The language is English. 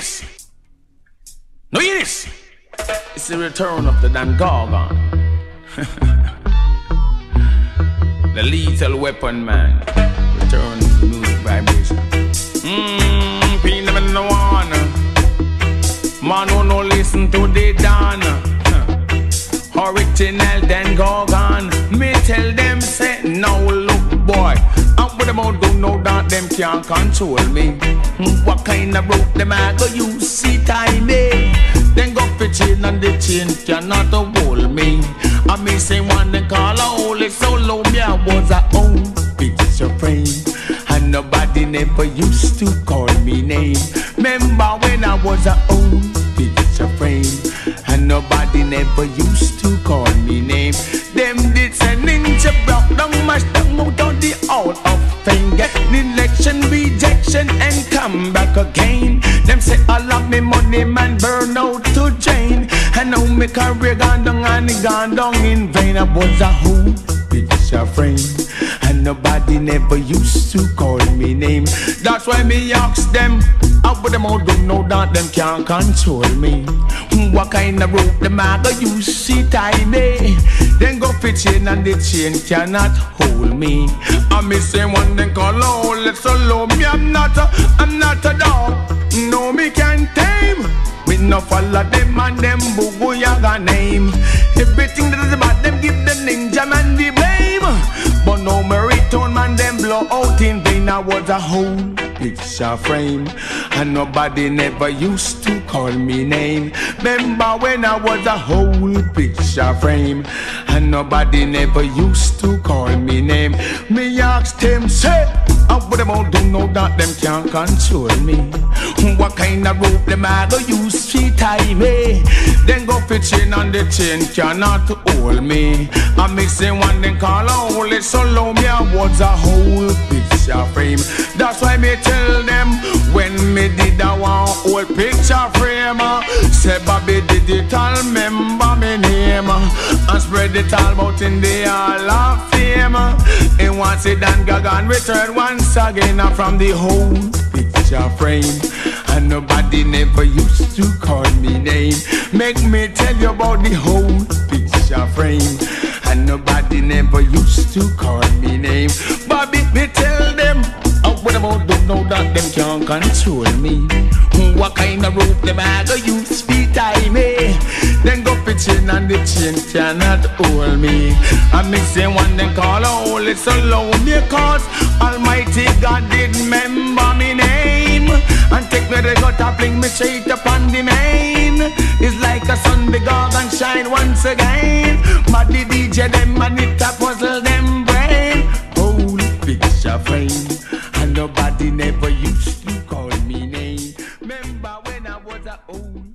this. No hear this. It's the return of the Don Gorgon. the lethal weapon man. Return to music vibration. Mmm, peanut in the one. Man who no listen to the Dan. Original Don Gorgon. Me tell them say no look boy. I'm with them out don't know that them can't control me. Hmm, what kind of rope them I go use? See time tiny. Then go for chain and the chain cannot hold me. I me say one they call a holy solo me I was a own picture frame. And nobody never used to call me name. Remember when I was a own picture frame. And nobody never used to call me name. Them did say ninja broke down, mash money man burn out to drain. And now me career gone down and it gone down in vain. I was a whole a friend. And nobody never used to call me name. That's why me ask them. How would them all don't know that them can't control me? What kind of rope them I go use see tie me? Then go fit chain and the chain cannot hold me. I me say one then call all let's allow me. I'm not a, I'm not a dog. No me can't tame. Me no follow them and them boo yaga name. Everything that is about them give the ninja man the blame. But no me return man them blow out in vain. I was a whole picture frame. And nobody never used to call me name. Remember when I was a whole picture frame. And nobody never used to call me name. Me asked him, say, I would them all don't know that them can't control me. What kind of rope them I go use to tie me? Then go fit chain and the chain cannot hold me. I'm mixing one then call a holy solo me I was a whole picture frame. That's why me tell them when me did a one whole picture frame. Say Bobby digital member me name and spread it all out in the hall of fame. Once it done, Gagan return once again from the whole picture frame. And nobody never used to call me name. Make me tell you about the whole picture frame. And nobody never used to call me name. Bobby, me tell them. Oh, out with them out, don't know that them can't control me. What kind of rope them I go use feet tie me? Then go chain and the chain cannot hold me. I me say one then call a holy so low me cause Almighty God did remember me name. And take me the gutter, fling me straight upon the main. It's like a sun, the God and shine once again. But the DJ them and it a puzzle them brain. Whole picture frame. And nobody never used to call me name. Remember when I was a old